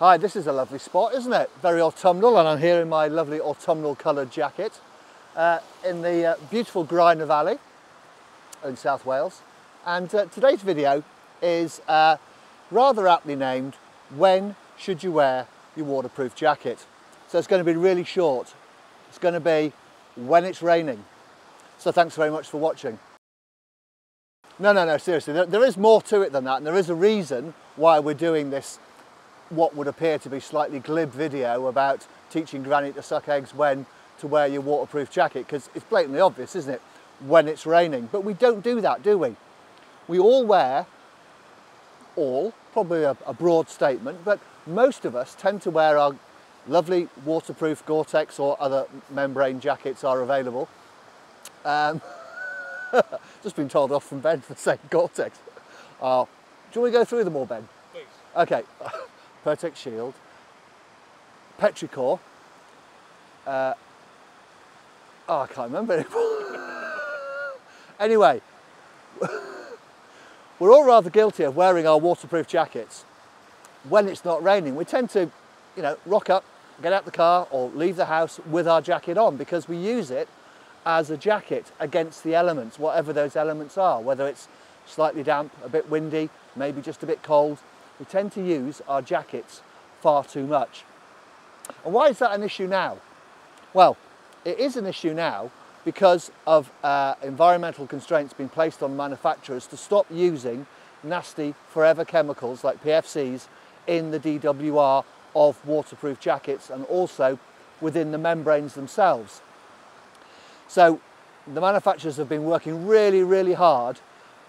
Hi, this is a lovely spot, isn't it? Very autumnal, and I'm here in my lovely autumnal coloured jacket uh, in the uh, beautiful Grwyne Valley in South Wales. And uh, today's video is uh, rather aptly named, When Should You Wear Your Waterproof Jacket? So it's going to be really short. It's going to be when it's raining. So thanks very much for watching. No, no, no, seriously, there, there is more to it than that, and there is a reason why we're doing this what would appear to be slightly glib video about teaching Granny to suck eggs when to wear your waterproof jacket because it's blatantly obvious, isn't it, when it's raining. But we don't do that, do we? We all wear, all, probably a, a broad statement, but most of us tend to wear our lovely waterproof Gore-Tex or other membrane jackets are available. Um, just been told off from Ben for saying Gore-Tex. Uh, do you want to go through them all, Ben? Please. Okay. Pertex Shield, Petrichor, uh, oh, I can't remember anymore. anyway, we're all rather guilty of wearing our waterproof jackets when it's not raining. We tend to, you know, rock up, get out the car or leave the house with our jacket on because we use it as a jacket against the elements, whatever those elements are, whether it's slightly damp, a bit windy, maybe just a bit cold, we tend to use our jackets far too much. And why is that an issue now? Well, it is an issue now because of uh, environmental constraints being placed on manufacturers to stop using nasty forever chemicals like PFCs in the DWR of waterproof jackets and also within the membranes themselves. So the manufacturers have been working really, really hard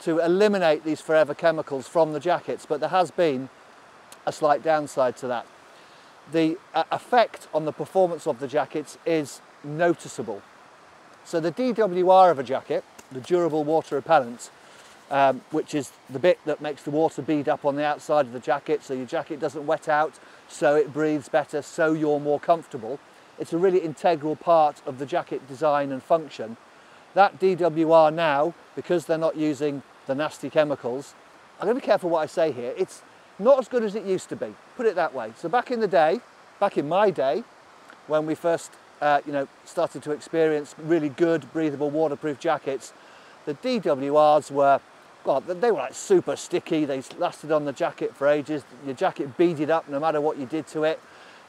to eliminate these forever chemicals from the jackets, but there has been a slight downside to that. The uh, effect on the performance of the jackets is noticeable. So the DWR of a jacket, the durable water repellent, um, which is the bit that makes the water bead up on the outside of the jacket so your jacket doesn't wet out, so it breathes better, so you're more comfortable. It's a really integral part of the jacket design and function. That DWR now, because they're not using the nasty chemicals. I'm going to be careful what I say here. It's not as good as it used to be, put it that way. So back in the day, back in my day, when we first uh, you know, started to experience really good breathable waterproof jackets, the DWRs were, God, they were like super sticky. They lasted on the jacket for ages. Your jacket beaded up no matter what you did to it.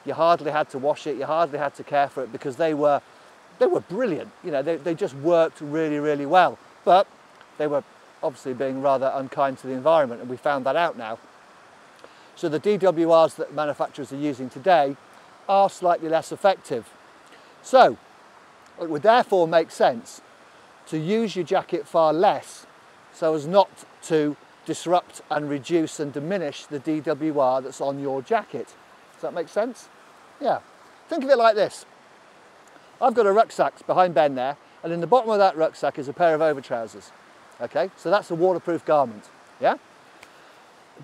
You hardly had to wash it. You hardly had to care for it because they were, they were brilliant. You know, they, they just worked really, really well. But they were obviously being rather unkind to the environment and we found that out now. So the DWRs that manufacturers are using today are slightly less effective. So it would therefore make sense to use your jacket far less so as not to disrupt and reduce and diminish the DWR that's on your jacket. Does that make sense? Yeah. Think of it like this. I've got a rucksack behind Ben there and in the bottom of that rucksack is a pair of over trousers. Okay, so that's a waterproof garment, yeah?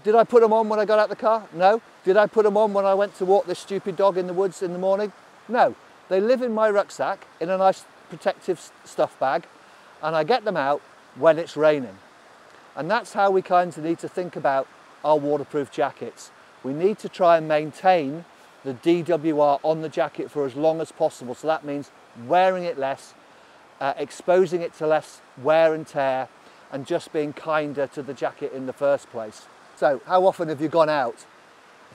Did I put them on when I got out the car? No. Did I put them on when I went to walk this stupid dog in the woods in the morning? No. They live in my rucksack in a nice protective stuff bag and I get them out when it's raining. And that's how we kind of need to think about our waterproof jackets. We need to try and maintain the DWR on the jacket for as long as possible. So that means wearing it less, uh, exposing it to less wear and tear, and just being kinder to the jacket in the first place. So how often have you gone out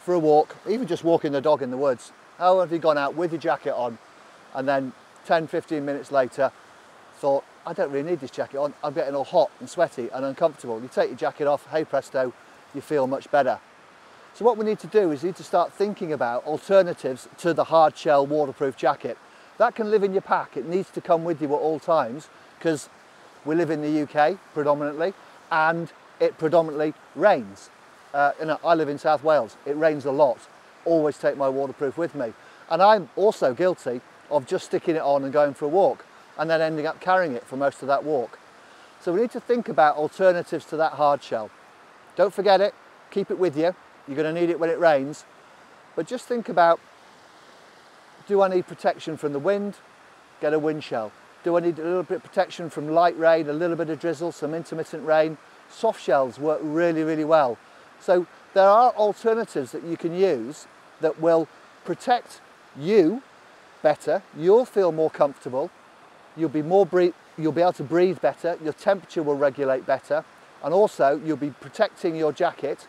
for a walk, even just walking the dog in the woods? How have you gone out with your jacket on and then 10, 15 minutes later thought, I don't really need this jacket on, I'm getting all hot and sweaty and uncomfortable. You take your jacket off, hey presto, you feel much better. So what we need to do is need to start thinking about alternatives to the hard shell waterproof jacket. That can live in your pack, it needs to come with you at all times because we live in the UK predominantly and it predominantly rains. Uh, you know, I live in South Wales, it rains a lot. Always take my waterproof with me. And I'm also guilty of just sticking it on and going for a walk and then ending up carrying it for most of that walk. So we need to think about alternatives to that hard shell. Don't forget it, keep it with you. You're going to need it when it rains. But just think about, do I need protection from the wind? Get a wind shell. Do I need a little bit of protection from light rain, a little bit of drizzle, some intermittent rain? Soft shells work really, really well. So there are alternatives that you can use that will protect you better, you'll feel more comfortable, you'll be more you'll be able to breathe better, your temperature will regulate better, and also you'll be protecting your jacket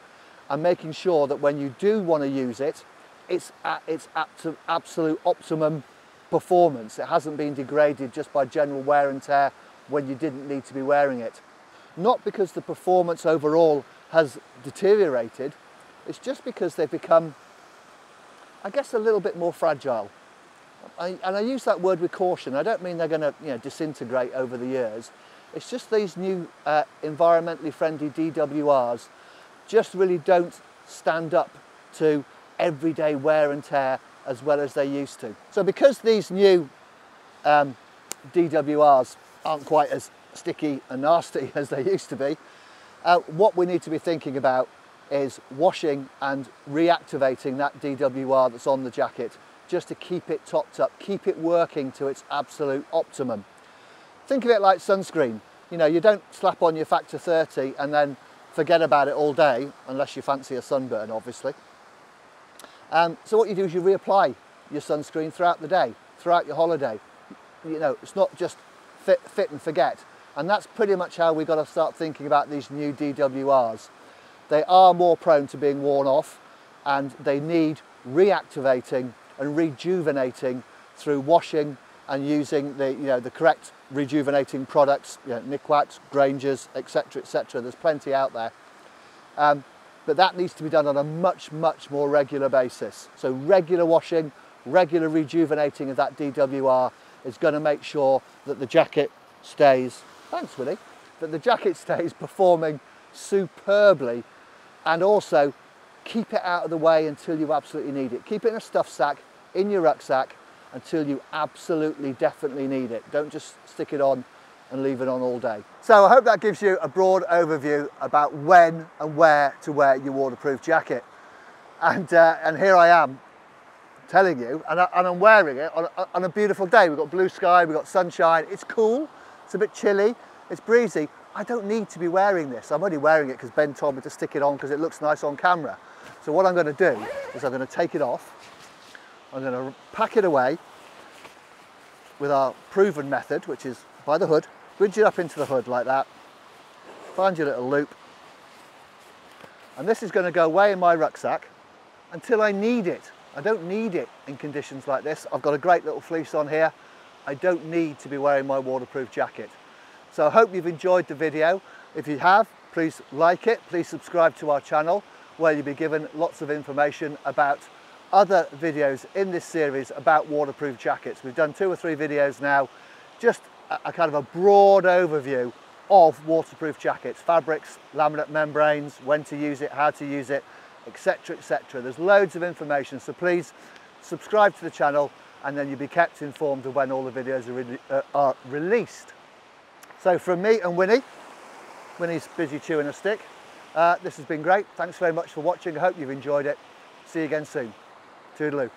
and making sure that when you do want to use it, it's at its absolute optimum performance. It hasn't been degraded just by general wear and tear when you didn't need to be wearing it. Not because the performance overall has deteriorated, it's just because they've become, I guess, a little bit more fragile. I, and I use that word with caution. I don't mean they're going to you know, disintegrate over the years. It's just these new uh, environmentally friendly DWRs just really don't stand up to everyday wear and tear as well as they used to. So because these new um, DWRs aren't quite as sticky and nasty as they used to be, uh, what we need to be thinking about is washing and reactivating that DWR that's on the jacket just to keep it topped up, keep it working to its absolute optimum. Think of it like sunscreen. You know, you don't slap on your factor 30 and then forget about it all day, unless you fancy a sunburn, obviously. Um, so what you do is you reapply your sunscreen throughout the day, throughout your holiday. You know, it's not just fit, fit and forget. And that's pretty much how we've got to start thinking about these new DWRs. They are more prone to being worn off and they need reactivating and rejuvenating through washing and using the, you know, the correct rejuvenating products, you know, Grangers, etc., etc. There's plenty out there. Um, but that needs to be done on a much, much more regular basis. So regular washing, regular rejuvenating of that DWR is going to make sure that the jacket stays, thanks Willie, that the jacket stays performing superbly and also keep it out of the way until you absolutely need it. Keep it in a stuff sack, in your rucksack, until you absolutely definitely need it. Don't just stick it on and leave it on all day. So I hope that gives you a broad overview about when and where to wear your waterproof jacket. And, uh, and here I am telling you, and, I, am wearing it on a, on a beautiful day. We've got blue sky, we've got sunshine, it's cool, it's a bit chilly, it's breezy. I don't need to be wearing this. I'm only wearing it because Ben told me to stick it on because it looks nice on camera. So what I'm going to do is I'm going to take it off, I'm going to pack it away with our proven method, which is by the hood, bridge it up into the hood like that, find your little loop, and this is going to go away in my rucksack until I need it. I don't need it in conditions like this. I've got a great little fleece on here. I don't need to be wearing my waterproof jacket. So I hope you've enjoyed the video. If you have, please like it. Please subscribe to our channel where you'll be given lots of information about other videos in this series about waterproof jackets. We've done two or three videos now, just a kind of a broad overview of waterproof jackets, fabrics, laminate membranes, when to use it, how to use it, etc, etc. There's loads of information, so please subscribe to the channel and then you'll be kept informed of when all the videos are, re uh, are released. So from me and Winnie, Winnie's busy chewing a stick, uh, this has been great. Thanks very much for watching. I hope you've enjoyed it. See you again soon. Toodaloo.